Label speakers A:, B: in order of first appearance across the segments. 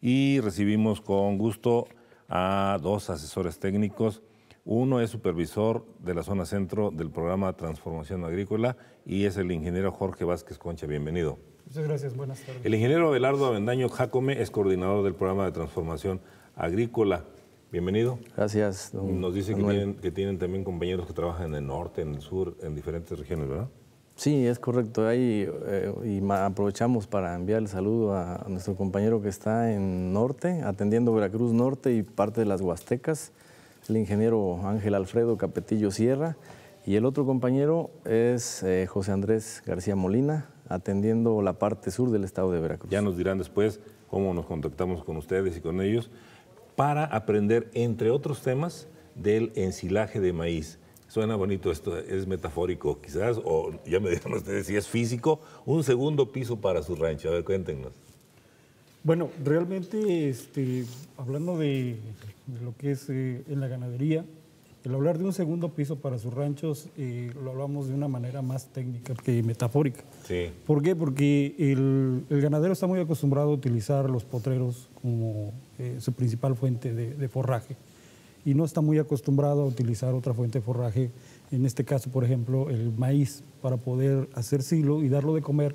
A: Y recibimos con gusto a dos asesores técnicos. Uno es supervisor de la zona centro del programa Transformación Agrícola y es el ingeniero Jorge Vázquez Concha. Bienvenido.
B: Muchas gracias, buenas tardes.
A: El ingeniero Belardo Avendaño Jacome es coordinador del programa de Transformación Agrícola. Bienvenido.
C: Gracias.
A: don Nos dice que tienen, que tienen también compañeros que trabajan en el norte, en el sur, en diferentes regiones, ¿verdad?
C: Sí, es correcto. Ahí, eh, y aprovechamos para enviar el saludo a, nuestro compañero que está en Norte, atendiendo Veracruz Norte y parte de las Huastecas, el ingeniero Ángel Alfredo Capetillo Sierra. Y el otro compañero es eh, José Andrés García Molina, atendiendo la parte sur del estado de Veracruz.
A: Ya nos dirán después cómo nos contactamos con ustedes y con ellos para aprender, entre otros temas, del ensilaje de maíz. Suena bonito esto, es metafórico quizás, o ya me dirán ustedes si es físico, un segundo piso para su rancho. A ver, cuéntenos.
B: Bueno, realmente, este, hablando de, lo que es eh, en la ganadería, el hablar de un segundo piso para sus ranchos eh, lo hablamos de una manera más técnica que metafórica.
A: Sí.
B: ¿Por qué? Porque el, ganadero está muy acostumbrado a utilizar los potreros como eh, su principal fuente de forraje y no está muy acostumbrado a utilizar otra fuente de forraje, en este caso, por ejemplo, el maíz, para poder hacer silo y darlo de comer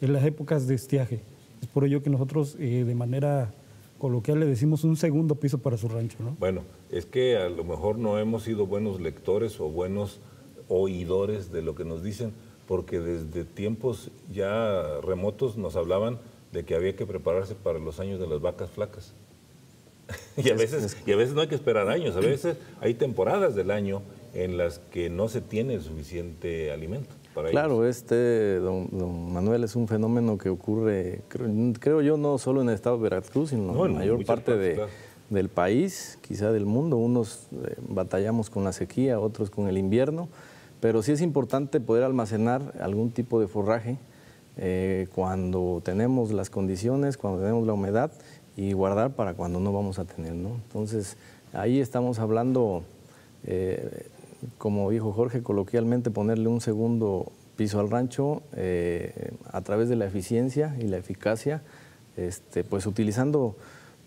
B: en las épocas de estiaje. Es por ello que nosotros, eh, de manera coloquial, le decimos un segundo piso para su rancho. ¿no?
A: Bueno, es que a lo mejor no hemos sido buenos lectores o buenos oidores de lo que nos dicen, porque desde tiempos ya remotos nos hablaban de que había que prepararse para los años de las vacas flacas. Y, a veces, y a veces no hay que esperar años, a veces hay temporadas del año en las que no se tiene suficiente alimento. Para
C: claro, este, don, Manuel, es un fenómeno que ocurre, creo, yo, no solo en el estado de Veracruz, sino en la mayor parte de, del país, quizá del mundo. Unos eh, batallamos con la sequía, otros con el invierno, pero sí es importante poder almacenar algún tipo de forraje eh, cuando tenemos las condiciones, cuando tenemos la humedad y guardar para cuando no vamos a tener, ¿no? Entonces, ahí estamos hablando, eh, como dijo Jorge, coloquialmente ponerle un segundo piso al rancho eh, a través de la eficiencia y la eficacia, este, pues utilizando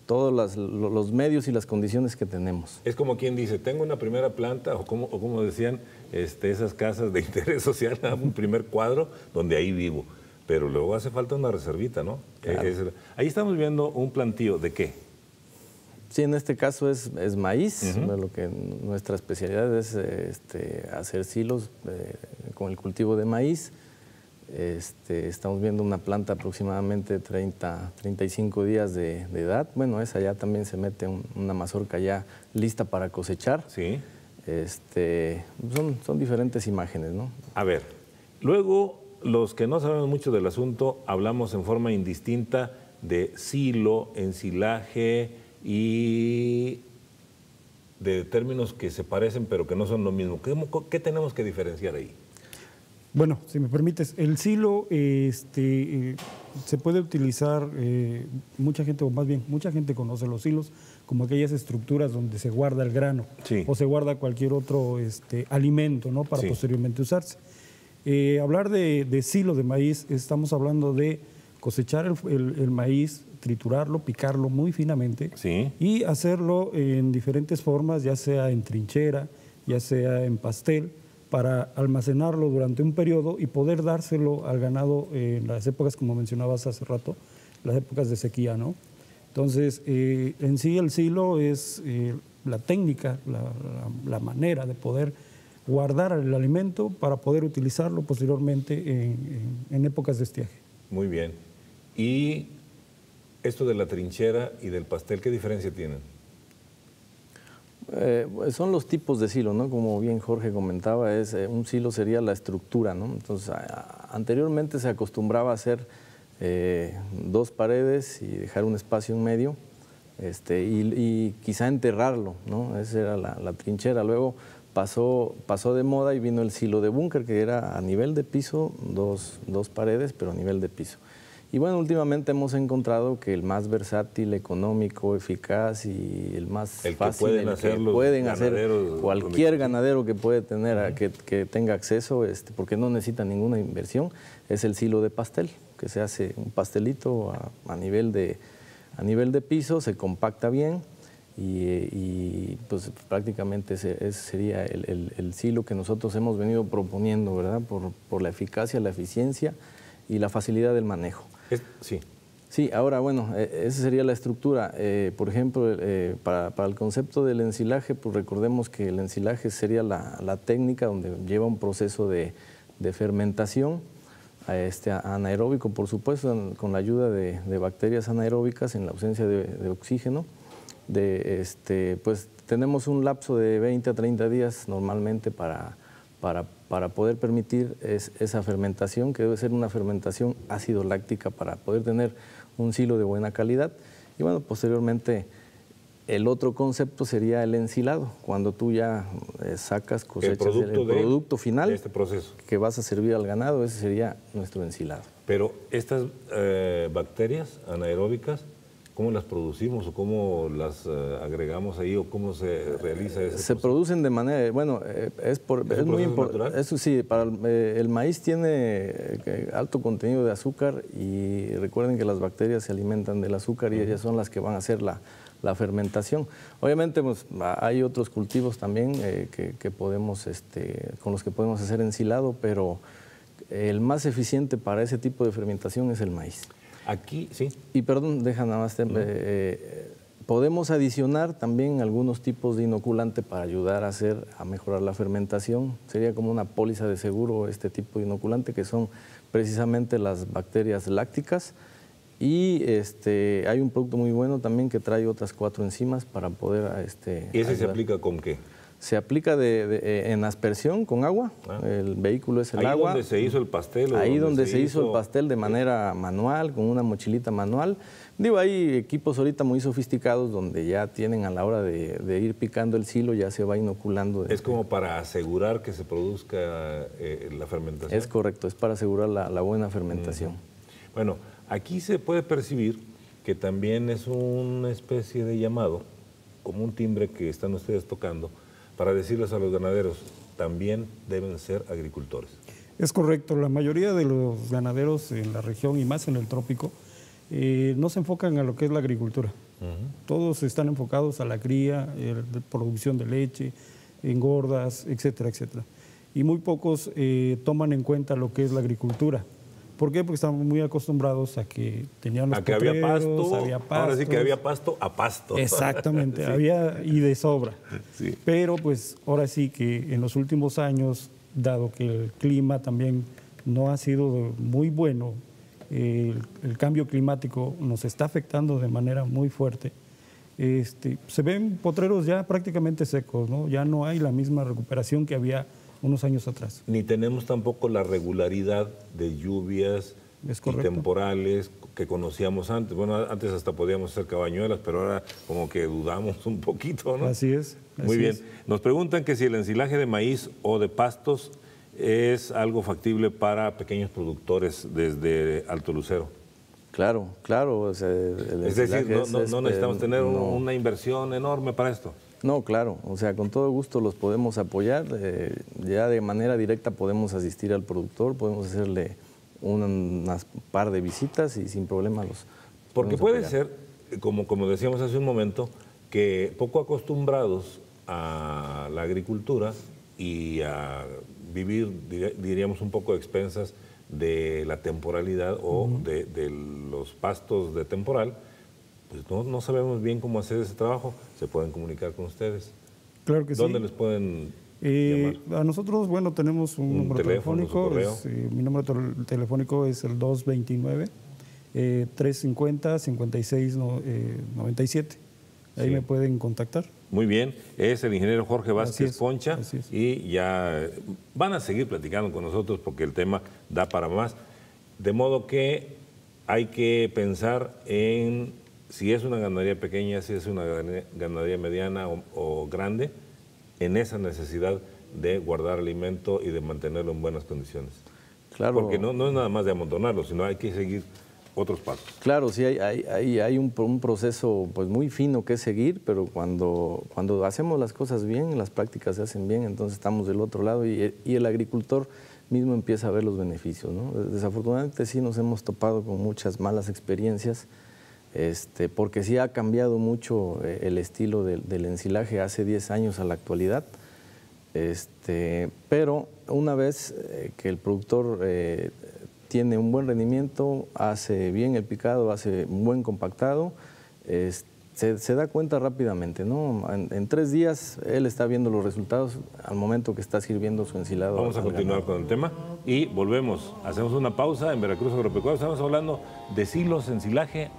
C: todos los medios y las condiciones que tenemos.
A: Es como quien dice, tengo una primera planta, o como, o como decían este, esas casas de interés social, un primer cuadro donde ahí vivo pero luego hace falta una reservita, ¿no? Ahí estamos viendo un plantío de qué.
C: Sí, en este caso es, maíz, lo que nuestra especialidad es este, hacer silos eh, con el cultivo de maíz. Este, estamos viendo una planta aproximadamente 30, 35 días de, edad. Bueno, esa ya también se mete una mazorca ya lista para cosechar.
A: Sí.
C: Este, son, son diferentes imágenes, ¿no?
A: A ver, luego los que no sabemos mucho del asunto hablamos en forma indistinta de silo, ensilaje y de términos que se parecen pero que no son lo mismo. ¿Qué, tenemos que diferenciar ahí?
B: Bueno, si me permites, el silo este, eh, se puede utilizar, eh, mucha gente, o más bien, mucha gente conoce los silos como aquellas estructuras donde se guarda el grano o se guarda cualquier otro este, alimento ¿no? para posteriormente usarse. Eh, hablar de, silo de maíz, estamos hablando de cosechar el, maíz, triturarlo, picarlo muy finamente y hacerlo en diferentes formas, ya sea en trinchera, ya sea en pastel, para almacenarlo durante un periodo y poder dárselo al ganado en las épocas, como mencionabas hace rato, las épocas de sequía, ¿no? Entonces, eh, en sí el silo es eh, la técnica, la manera de poder guardar el alimento para poder utilizarlo posteriormente en, épocas de estiaje.
A: Muy bien. ¿Y esto de la trinchera y del pastel, qué diferencia tienen?
C: Eh, son los tipos de silo, ¿no? Como bien Jorge comentaba, es, eh, un silo sería la estructura, ¿no? Entonces, anteriormente se acostumbraba a hacer eh, dos paredes y dejar un espacio en medio este, y, quizá enterrarlo, ¿no? Esa era la, la trinchera. Luego pasó, pasó de moda y vino el silo de búnker, que era a nivel de piso, dos, paredes, pero a nivel de piso. Y bueno, últimamente hemos encontrado que el más versátil, económico, eficaz y el más
A: el
C: fácil,
A: que pueden, hacer,
C: pueden hacer cualquier ganadero que puede tener, que, que, tenga acceso, este, porque no necesita ninguna inversión, es el silo de pastel, que se hace un pastelito a, nivel de a nivel de piso, se compacta bien y, pues prácticamente ese, sería el, silo que nosotros hemos venido proponiendo, ¿verdad? Por, la eficacia, la eficiencia y la facilidad del manejo.
A: sí.
C: Sí, ahora bueno, e, esa sería la estructura. Eh, por ejemplo, eh, para, el concepto del ensilaje, pues recordemos que el ensilaje sería la, técnica donde lleva un proceso de, fermentación este, anaeróbico, por supuesto, con la ayuda de, bacterias anaeróbicas en la ausencia de, oxígeno. De, este, pues tenemos un lapso de 20 a 30 días normalmente para, para, para poder permitir esa fermentación, que debe ser una fermentación ácido láctica para poder tener un silo de buena calidad. Y bueno, posteriormente el otro concepto sería el ensilado, cuando tú ya eh, sacas, cosechas el producto, final
A: este proceso.
C: que vas a servir al ganado, ese sería nuestro ensilado.
A: Pero estas eh, bacterias anaeróbicas ¿Cómo las producimos o cómo las eh, agregamos ahí o cómo se realiza eso?
C: Se producen de manera, bueno, es, por, ¿Es, muy importante. Eso sí, para el, el maíz tiene alto contenido de azúcar y recuerden que las bacterias se alimentan del azúcar y ellas son las que van a hacer la, la fermentación. Obviamente pues, hay otros cultivos también que, que, podemos, este, con los que podemos hacer ensilado, pero el más eficiente para ese tipo de fermentación es el maíz.
A: Aquí, sí.
C: Y perdón, deja nada más. Eh, podemos adicionar también algunos tipos de inoculante para ayudar a hacer, a mejorar la fermentación. Sería como una póliza de seguro este tipo de inoculante, que son precisamente las bacterias lácticas. Y este, hay un producto muy bueno también que trae otras cuatro enzimas para poder... Este,
A: ¿Y ese se aplica con qué?
C: se aplica de, eh, en aspersión con agua. Ah. El vehículo es el agua.
A: Ahí donde se hizo el pastel.
C: Ahí donde, se, hizo... el pastel de manera manual, con una mochilita manual. Digo, hay equipos ahorita muy sofisticados donde ya tienen a la hora de, ir picando el silo, ya se va inoculando.
A: Es como para asegurar que se produzca eh, la fermentación.
C: Es correcto, es para asegurar la, buena fermentación.
A: Bueno, aquí se puede percibir que también es una especie de llamado, como un timbre que están ustedes tocando, para decirles a los ganaderos, también deben ser agricultores.
B: Es correcto, la mayoría de los ganaderos en la región y más en el trópico eh, no se enfocan a lo que es la agricultura. Todos están enfocados a la cría, la producción de leche, engordas, etcétera, etcétera. Y muy pocos eh, toman en cuenta lo que es la agricultura. ¿Por qué? Porque estamos muy acostumbrados a que tenían los
A: a que había pasto, había Ahora sí que había pasto a pasto.
B: Exactamente, había y de sobra. Pero pues ahora sí que en los últimos años, dado que el clima también no ha sido muy bueno, el, cambio climático nos está afectando de manera muy fuerte. Este, se ven potreros ya prácticamente secos, ¿no? Ya no hay la misma recuperación que había unos años atrás.
A: Ni tenemos tampoco la regularidad de lluvias y temporales que conocíamos antes. Bueno, antes hasta podíamos hacer cabañuelas, pero ahora como que dudamos un poquito, ¿no?
B: Así es.
A: Muy bien. Nos preguntan que si el ensilaje de maíz o de pastos es algo factible para pequeños productores desde Alto Lucero.
C: Claro, claro.
A: es decir, no, necesitamos tener una inversión enorme para esto.
C: No, claro, o sea, con todo gusto los podemos apoyar, eh, ya de manera directa podemos asistir al productor, podemos hacerle unas par de visitas y sin problema los...
A: Porque puede ser, como, como decíamos hace un momento, que poco acostumbrados a la agricultura y a vivir, diríamos, un poco expensas de la temporalidad o de, de los pastos de temporal, pues no, sabemos bien cómo hacer ese trabajo, se pueden comunicar con ustedes.
B: Claro que
A: sí. ¿Dónde les pueden
B: eh, A nosotros, bueno, tenemos un, número telefónico. Eh, mi número telefónico es el 229 350 5697. Ahí me pueden contactar.
A: Muy bien, es el ingeniero Jorge Vázquez Concha y ya van a seguir platicando con nosotros porque el tema da para más. De modo que hay que pensar en si es una ganadería pequeña, si es una ganadería mediana o, grande, en esa necesidad de guardar alimento y de mantenerlo en buenas condiciones. Claro. Porque no, no es nada más de amontonarlo, sino hay que seguir otros pasos.
C: Claro, sí, hay, hay, hay un, un, proceso pues, muy fino que seguir, pero cuando, cuando hacemos las cosas bien, las prácticas se hacen bien, entonces estamos del otro lado y, y el agricultor mismo empieza a ver los beneficios. ¿no? Desafortunadamente sí nos hemos topado con muchas malas experiencias este, porque sí ha cambiado mucho eh, el estilo del, ensilaje hace 10 años a la actualidad. Este, pero una vez eh, que el productor eh, tiene un buen rendimiento, hace bien el picado, hace un buen compactado, se, da cuenta rápidamente, ¿no? En, tres días él está viendo los resultados al momento que está sirviendo su ensilado.
A: Vamos a continuar con el tema y volvemos. Hacemos una pausa en Veracruz Agropecuario. Estamos hablando de silos, ensilaje.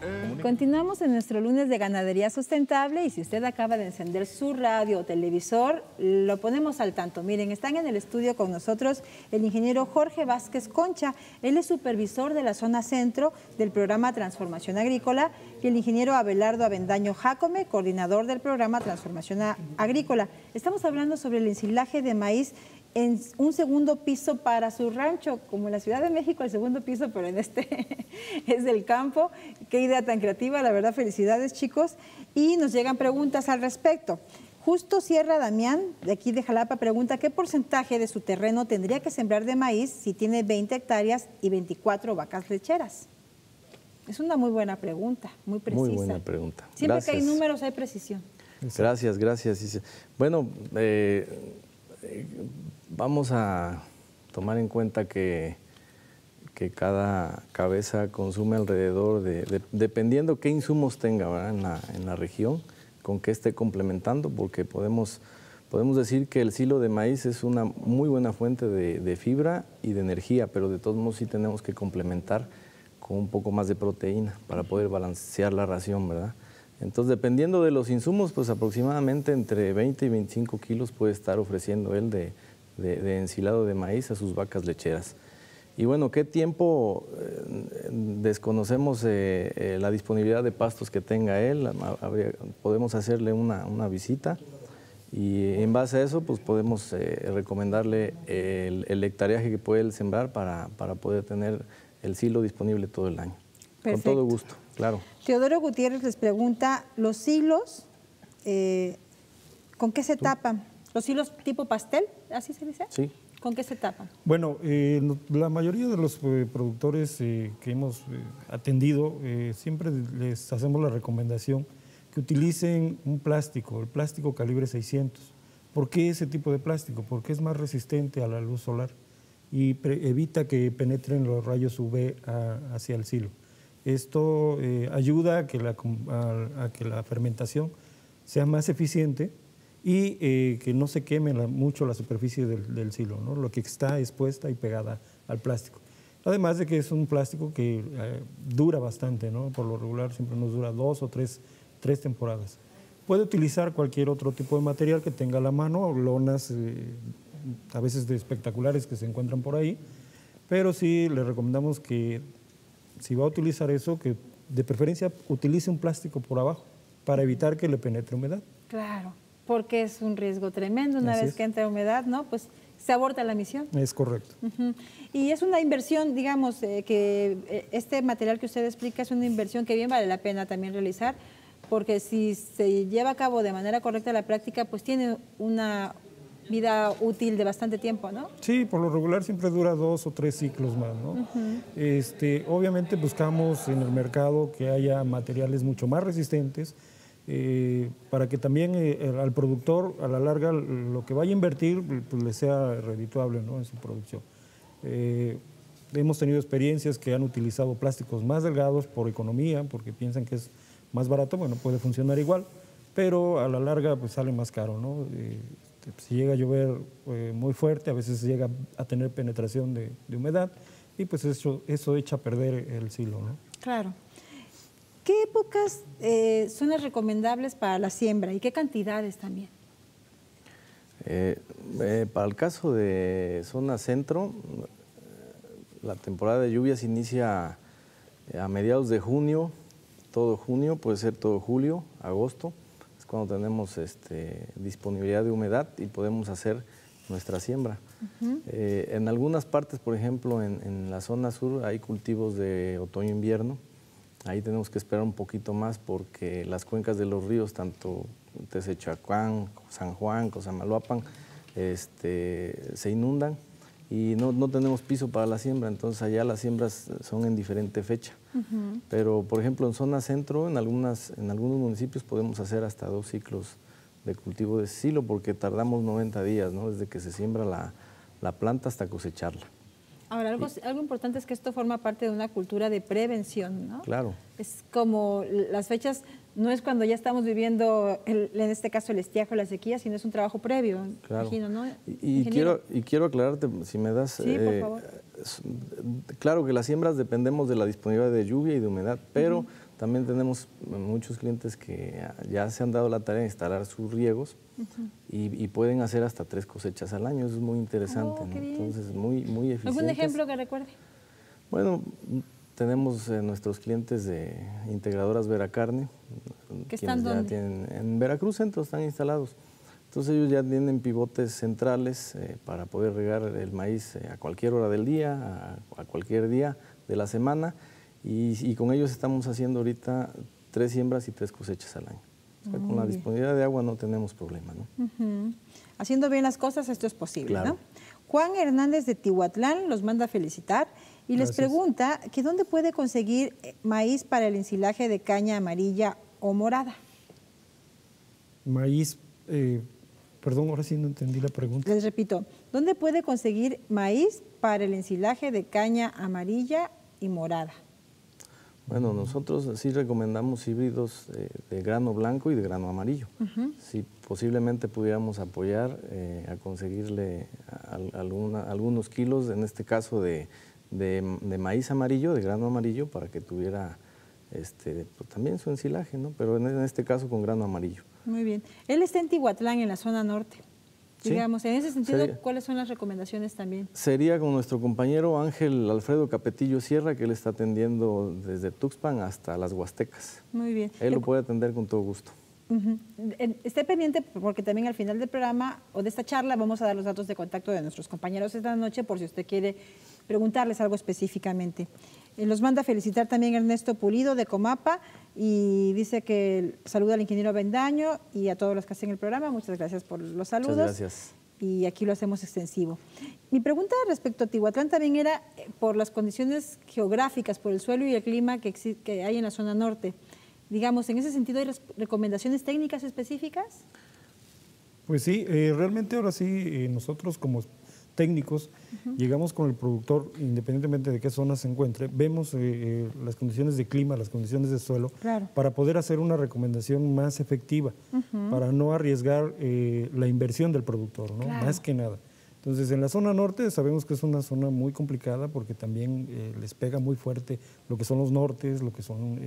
D: Continuamos en nuestro lunes de ganadería sustentable y si usted acaba de encender su radio o televisor, lo ponemos al tanto. Miren, están en el estudio con nosotros el ingeniero Jorge Vázquez Concha. Él es supervisor de la zona centro del programa Transformación Agrícola y el ingeniero Abelardo Avendaño Jacome, coordinador del programa Transformación Agrícola. Estamos hablando sobre el ensilaje de maíz en un segundo piso para su rancho, como en la Ciudad de México, el segundo piso, pero en este es del campo. Qué idea tan creativa, la verdad, felicidades chicos. Y nos llegan preguntas al respecto. Justo Sierra Damián, de aquí de Jalapa, pregunta qué porcentaje de su terreno tendría que sembrar de maíz si tiene 20 hectáreas y 24 vacas lecheras. Es una muy buena pregunta, muy precisa.
C: Muy buena pregunta.
D: Siempre que hay números hay precisión.
C: Gracias, gracias. Bueno, eh, vamos a tomar en cuenta que, que cada cabeza consume alrededor de, dependiendo qué insumos tenga En, la, en, la, región, con qué esté complementando, porque podemos, podemos decir que el silo de maíz es una muy buena fuente de, de fibra y de energía, pero de todos modos sí tenemos que complementar con un poco más de proteína para poder balancear la ración, ¿verdad? Entonces, dependiendo de los insumos, pues aproximadamente entre 20 y 25 kilos puede estar ofreciendo él de, de, ensilado de maíz a sus vacas lecheras. Y bueno, ¿qué tiempo eh, desconocemos eh, eh, la disponibilidad de pastos que tenga él? podemos hacerle una, visita y en base a eso pues podemos recomendarle el, el, hectareaje que puede él sembrar para, para, poder tener el silo disponible todo el año. Con todo gusto, claro.
D: Teodoro Gutiérrez les pregunta, ¿los silos con qué se tapan? ¿Los hilos tipo pastel? ¿Así se dice?
C: Sí.
D: ¿Con qué se tapan?
B: Bueno, eh, la mayoría de los eh, productores eh, que hemos atendido siempre les hacemos la recomendación que utilicen un plástico, el plástico calibre 600. ¿Por qué ese tipo de plástico? Porque es más resistente a la luz solar y evita que penetren los rayos UV hacia el silo. Esto ayuda a que la, a que la fermentación sea más eficiente y eh, que no se queme mucho la superficie del, silo, ¿no? lo que está expuesta y pegada al plástico. Además de que es un plástico que eh, dura bastante, ¿no? por lo regular siempre nos dura dos o tres, tres temporadas. Puede utilizar cualquier otro tipo de material que tenga a la mano, lonas eh, a veces de espectaculares que se encuentran por ahí, pero sí le recomendamos que si va a utilizar eso, que de preferencia utilice un plástico por abajo para evitar que le penetre humedad.
D: Claro porque es un riesgo tremendo. Una vez que entra humedad, ¿no? Pues se aborta la misión.
B: Es correcto.
D: Y es una inversión, digamos, eh, que eh, este material que usted explica es una inversión que bien vale la pena también realizar, porque si se lleva a cabo de manera correcta la práctica, pues tiene una vida útil de bastante tiempo, ¿no?
B: Sí, por lo regular siempre dura dos o tres ciclos más, ¿no? este, obviamente buscamos en el mercado que haya materiales mucho más resistentes, eh, para que también eh, al productor a la larga lo que vaya a invertir pues, le sea redituable en su producción. Eh, hemos tenido experiencias que han utilizado plásticos más delgados por economía, porque piensan que es más barato, bueno, puede funcionar igual, pero a la larga pues sale más caro, ¿no? Este, si llega a llover muy fuerte, a veces llega a tener penetración de, de humedad y pues eso, eso echa a perder el silo, ¿no?
D: Claro. ¿Qué épocas eh, son las recomendables para la siembra y qué cantidades también?
C: Eh, eh, para el caso de zona centro, la temporada de lluvias inicia a mediados de junio, todo junio, puede ser todo julio, agosto, es cuando tenemos este, disponibilidad de humedad y podemos hacer nuestra siembra. en algunas partes, por ejemplo, en, en, la zona sur hay cultivos de otoño-invierno, Ahí tenemos que esperar un poquito más porque las cuencas de los ríos, tanto Tesechacuán, San Juan, Cosamaloapan, este, se inundan y no, no, tenemos piso para la siembra, entonces allá las siembras son en diferente fecha. Pero, por ejemplo, en zona centro, en, algunas, en algunos municipios podemos hacer hasta dos ciclos de cultivo de silo porque tardamos 90 días, ¿no? desde que se siembra la, la planta hasta cosecharla.
D: Ahora, algo, algo importante es que esto forma parte de una cultura de prevención, ¿no?
C: Claro.
D: Es como las fechas no es cuando ya estamos viviendo, en este caso, el estiaje o la sequía, sino es un trabajo previo, imagino, ¿no?
C: Y, quiero, y quiero aclararte, si me das...
D: Sí, por eh, favor.
C: Claro que las siembras dependemos de la disponibilidad de lluvia y de humedad, pero también tenemos muchos clientes que ya se han dado la tarea de instalar sus riegos y, pueden hacer hasta tres cosechas al año. Eso es muy interesante,
D: oh,
C: Entonces, muy, muy eficiente.
D: ¿Algún ejemplo que recuerde?
C: Bueno, tenemos eh, nuestros clientes de integradoras Veracarne.
D: ¿Qué están dónde?
C: en Veracruz Centro están instalados. Entonces ellos ya tienen pivotes centrales eh, para poder regar el maíz eh, a cualquier hora del día, a, cualquier día de la semana. Y, con ellos estamos haciendo ahorita tres siembras y tres cosechas al año. con la disponibilidad de agua no tenemos problema. ¿no?
D: Haciendo bien las cosas, esto es posible. ¿no? Juan Hernández de Tihuatlán los manda a felicitar y les pregunta que dónde puede conseguir eh, maíz para el ensilaje de caña amarilla o morada.
B: Maíz, eh, perdón, ahora sí no entendí la pregunta.
D: Les repito, ¿dónde puede conseguir maíz para el ensilaje de caña amarilla y morada?
C: Bueno, nosotros sí recomendamos híbridos de, grano blanco y de grano amarillo. Si posiblemente pudiéramos apoyar eh, a conseguirle algunos kilos, en este caso de de, maíz amarillo, de grano amarillo, para que tuviera este, pues, también su ensilaje, ¿no? pero en, este caso con grano amarillo.
D: Muy bien. Él está en Tihuatlán, en la zona norte. Digamos, en ese sentido, ¿cuáles son las recomendaciones también?
C: Sería con nuestro compañero Ángel Alfredo Capetillo Sierra, que él está atendiendo desde Tuxpan hasta las Huastecas.
D: Muy bien.
C: Él lo puede atender con todo gusto.
D: Esté pendiente porque también al final del programa o de esta charla vamos a dar los datos de contacto de nuestros compañeros esta noche por si usted quiere preguntarles algo específicamente. Eh, los manda a felicitar también Ernesto Pulido de Comapa y dice que saluda al ingeniero Bendaño y a todos los que hacen el programa. Muchas gracias por los saludos.
C: Muchas gracias.
D: Y aquí lo hacemos extensivo. Mi pregunta respecto a Tihuatlán también era eh, por las condiciones geográficas, por el suelo y el clima que, que hay en la zona norte. Digamos, en ese sentido, ¿hay recomendaciones técnicas específicas?
B: Pues sí, eh, realmente ahora sí, nosotros como técnicos, llegamos con el productor, independientemente de qué zona se encuentre, vemos eh, eh, las condiciones de clima, las condiciones de suelo, para poder hacer una recomendación más efectiva, para no arriesgar eh, la inversión del productor, ¿no? más que nada. Entonces, en la zona norte sabemos que es una zona muy complicada porque también les pega muy fuerte lo que son los nortes, lo que son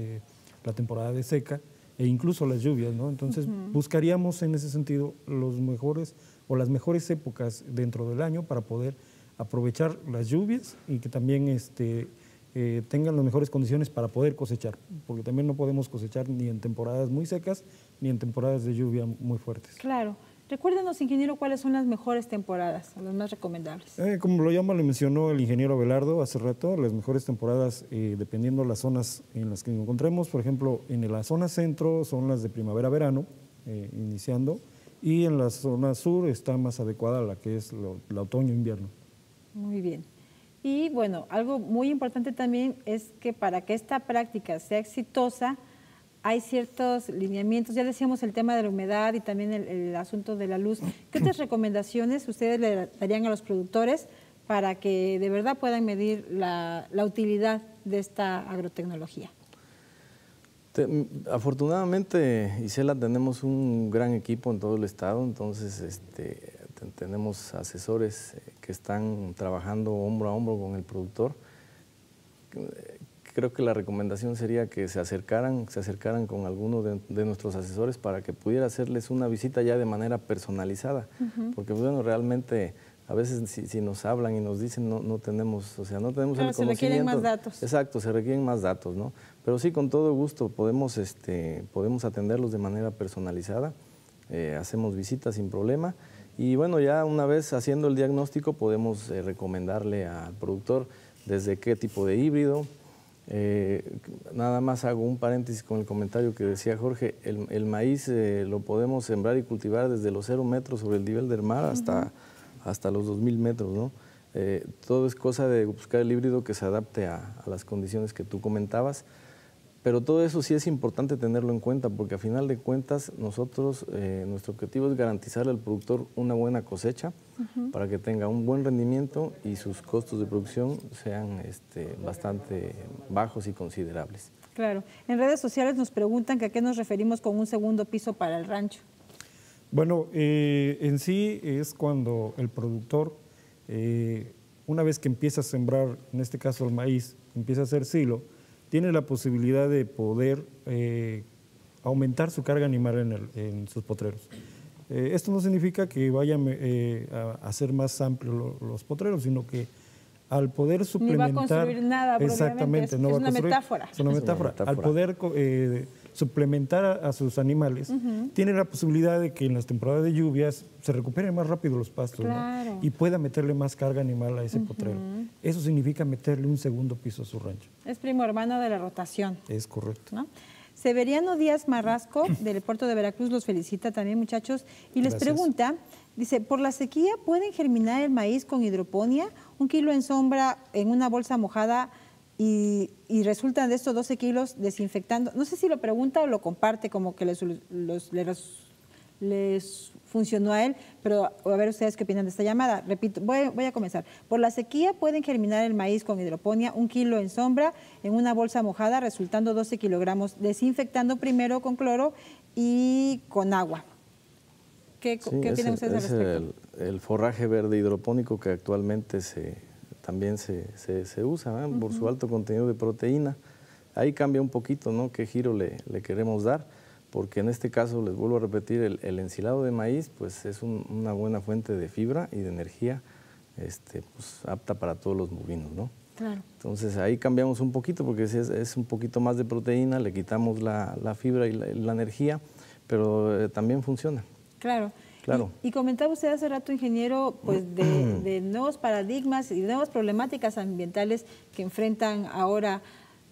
B: la temporada de seca e incluso las lluvias, ¿no? Entonces, buscaríamos en ese sentido los mejores o las mejores épocas dentro del año para poder aprovechar las lluvias y que también este, eh, tengan las mejores condiciones para poder cosechar, porque también no podemos cosechar ni en temporadas muy secas ni en temporadas de lluvia muy fuertes.
D: Claro. Recuérdenos, ingeniero, cuáles son las mejores temporadas, las más recomendables.
B: Eh, como lo llama, lo mencionó el ingeniero Belardo hace rato, las mejores temporadas, eh, dependiendo las zonas en las que nos encontremos, por ejemplo, en la zona centro son las de primavera-verano, iniciando, y en la zona sur está más adecuada la que es la otoño-invierno.
D: Muy bien. Y bueno, algo muy importante también es que para que esta práctica sea exitosa, hay ciertos lineamientos, ya decíamos el tema de la humedad y también el, asunto de la luz. ¿Qué otras recomendaciones ustedes le darían a los productores para que de verdad puedan medir la, la utilidad de esta agrotecnología?
C: Afortunadamente, Isela, tenemos un gran equipo en todo el estado, entonces este, tenemos asesores eh, que están trabajando hombro a hombro con el productor. Creo que la recomendación sería que se acercaran, se acercaran con alguno de, nuestros asesores para que pudiera hacerles una visita ya de manera personalizada, porque bueno, realmente a veces si, nos hablan y nos dicen no, no tenemos, o sea, no tenemos el conocimiento.
D: Se requieren más datos.
C: Exacto, se requieren más datos, ¿no? Pero sí, con todo gusto podemos, este, podemos atenderlos de manera personalizada, eh, hacemos visitas sin problema y bueno, ya una vez haciendo el diagnóstico podemos eh, recomendarle al productor desde qué tipo de híbrido. Eh, nada más hago un paréntesis con el comentario que decía Jorge, el, maíz lo podemos sembrar y cultivar desde los cero metros sobre el nivel del mar hasta hasta los 2.000 metros, ¿no? Eh, todo es cosa de buscar el híbrido que se adapte a, las condiciones que tú comentabas. Pero todo eso sí es importante tenerlo en cuenta porque a final de cuentas nosotros, eh, nuestro objetivo es garantizarle al productor una buena cosecha para que tenga un buen rendimiento y sus costos de producción sean este, bastante bajos y considerables.
D: Claro. En redes sociales nos preguntan que a qué nos referimos con un segundo piso para el rancho.
B: Bueno, eh, en sí es cuando el productor, eh, una vez que empieza a sembrar, en este caso el maíz, empieza a hacer silo, tiene la posibilidad de poder eh, aumentar su carga animal en, sus potreros. esto no significa que vayan a hacer más amplios los potreros, sino que al poder suplementar...
D: Ni va a construir nada,
B: exactamente,
D: es,
B: no
D: es,
B: una
D: metáfora.
B: es, una metáfora. Al poder eh, suplementar a, sus animales, tiene la posibilidad de que en las temporadas de lluvias se recuperen más rápido los pastos y pueda meterle más carga animal a ese potrero. Eso significa meterle un segundo piso a su rancho.
D: Es primo hermano de la rotación.
B: Es correcto.
D: Severiano Díaz Marrasco, del puerto de Veracruz, los felicita también, muchachos, y les pregunta Dice, por la sequía pueden germinar el maíz con hidroponía, un kilo en sombra en una bolsa mojada y, resultan de estos 12 kilos desinfectando. No sé si lo pregunta o lo comparte como que les, les, funcionó a él, pero a ver ustedes qué opinan de esta llamada. Repito, voy, voy, a comenzar. Por la sequía pueden germinar el maíz con hidroponía, un kilo en sombra en una bolsa mojada, resultando 12 kilogramos, desinfectando primero con cloro y con agua. ¿Qué, opinan ustedes al respecto?
C: El, forraje verde hidropónico que actualmente se, también se, usa por su alto contenido de proteína. Ahí cambia un poquito ¿no? qué giro le, queremos dar, porque en este caso, les vuelvo a repetir, el, ensilado de maíz pues, es una buena fuente de fibra y de energía este, pues, apta para todos los bovinos. ¿no? Entonces ahí cambiamos un poquito porque es, es, un poquito más de proteína, le quitamos la, fibra y la, energía, pero eh, también funciona.
D: Claro. Claro. Y, comentaba usted hace rato, ingeniero, pues de, nuevos paradigmas y nuevas problemáticas ambientales que enfrentan ahora,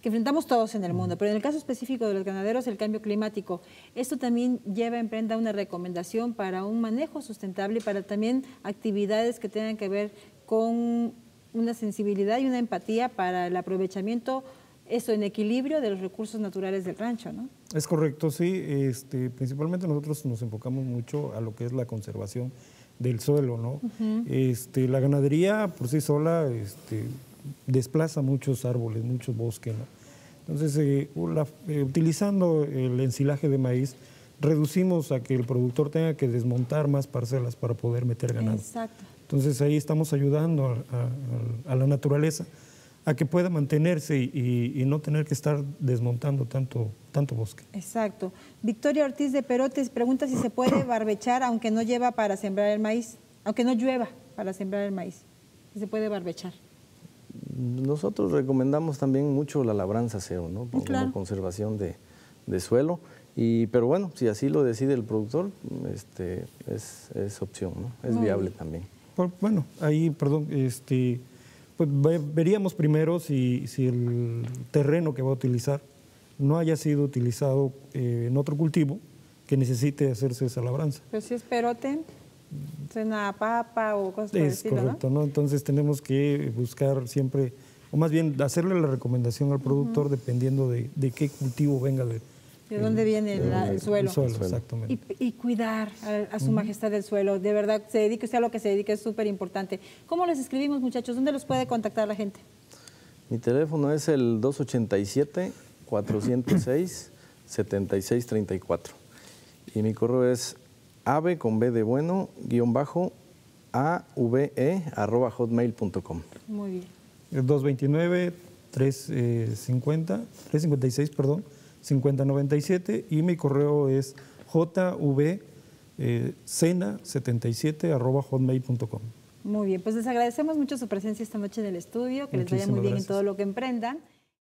D: que enfrentamos todos en el mundo, pero en el caso específico de los ganaderos, el cambio climático. Esto también lleva en prenda una recomendación para un manejo sustentable y para también actividades que tengan que ver con una sensibilidad y una empatía para el aprovechamiento eso en equilibrio de los recursos naturales del rancho, ¿no?
B: Es correcto, sí. Este, principalmente nosotros nos enfocamos mucho a lo que es la conservación del suelo, ¿no? este, la ganadería por sí sola este, desplaza muchos árboles, muchos bosques, ¿no? Entonces, eh, eh, utilizando el ensilaje de maíz, reducimos a que el productor tenga que desmontar más parcelas para poder meter ganado.
D: Exacto.
B: Entonces ahí estamos ayudando a la naturaleza a que pueda mantenerse y, no tener que estar desmontando tanto, tanto bosque.
D: Exacto. Victoria Ortiz de Perotes pregunta si se puede barbechar aunque no lleva para sembrar el maíz, aunque no llueva para sembrar el maíz. Si se puede barbechar.
C: Nosotros recomendamos también mucho la labranza cero, ¿no? Como conservación de, suelo. Y, pero bueno, si así lo decide el productor, este, es, opción, ¿no? Es viable también.
B: bueno, ahí, perdón, este, pues veríamos primero si, el terreno que va a utilizar no haya sido utilizado eh, en otro cultivo que necesite hacerse esa labranza.
D: Pero si es perote, una papa o cosas
B: por Es correcto, ¿no? Entonces tenemos que buscar siempre, o más bien hacerle la recomendación al productor dependiendo de, de, qué cultivo venga de,
D: de dónde viene el, suelo.
B: exactamente.
D: Y, cuidar a, su majestad del suelo. De verdad, se dedique usted a lo que se dedique, es súper importante. ¿Cómo les escribimos, muchachos? ¿Dónde los puede contactar la gente?
C: Mi teléfono es el 287-406-7634. Y mi correo es ave con B de bueno, guion bajo, ave, arroba hotmail.com.
D: Muy bien.
B: El 229 350, 356, perdón, 5097 y mi correo es jvcena77 eh, hotmail.com.
D: Muy bien, pues les agradecemos mucho su presencia esta noche en el estudio, que les vaya muy bien en todo lo que emprendan.